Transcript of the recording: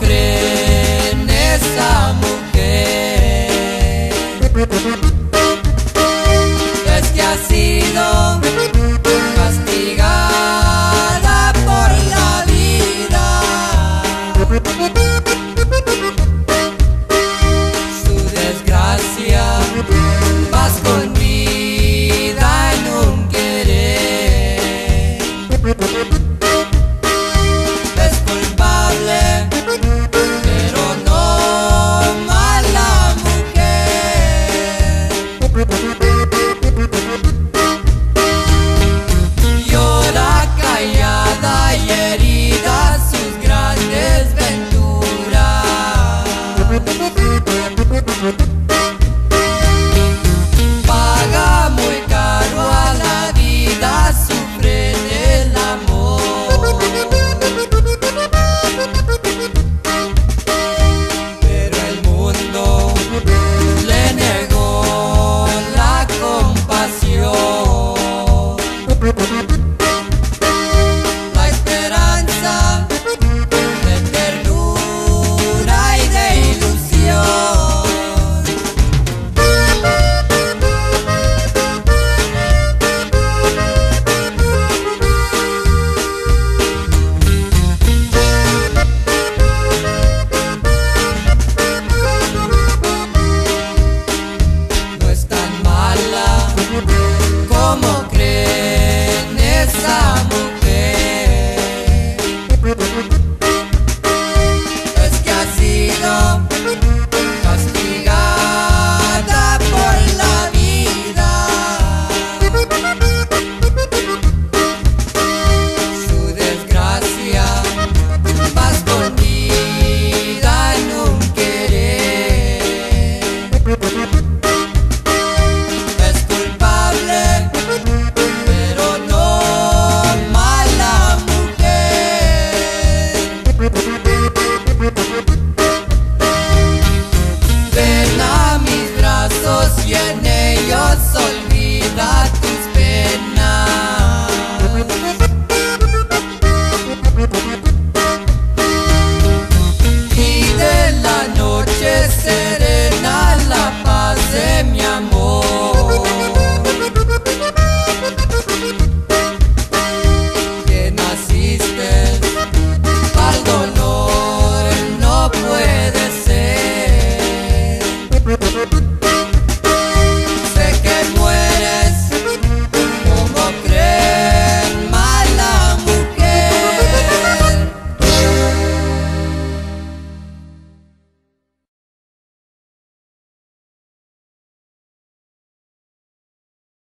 cree esa mujer. Es que ha sido